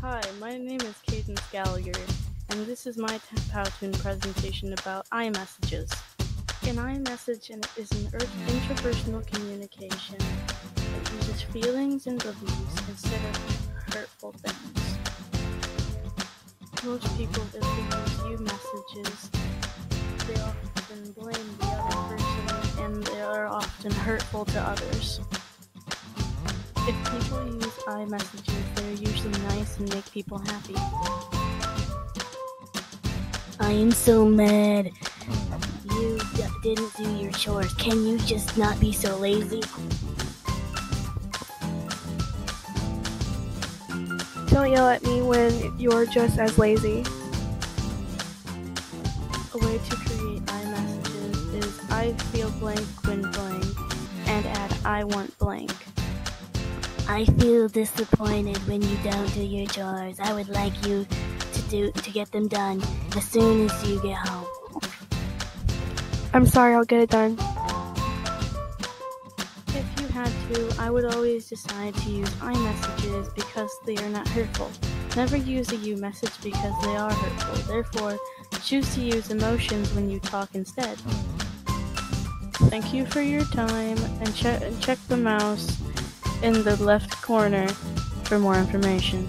Hi, my name is Kadence Gallagher, and this is my Powtoon presentation about I messages. An I message is an er- interpersonal communication that uses feelings and beliefs instead of hurtful things. Most people, if they use you messages, they often blame the other person and they are often hurtful to others. If people use I messages, they're usually nice and make people happy. I am so mad. You didn't do your chores. Can you just not be so lazy? Don't yell at me when you're just as lazy. A way to create I messages is I feel blank when blank and add I want blank. I feel disappointed when you don't do your chores. I would like you to do to get them done as soon as you get home. I'm sorry, I'll get it done. If you had to, I would always decide to use I messages because they are not hurtful. Never use a you message because they are hurtful. Therefore, choose to use emotions when you talk instead. Thank you for your time and, che- and check the mouse in the left corner for more information.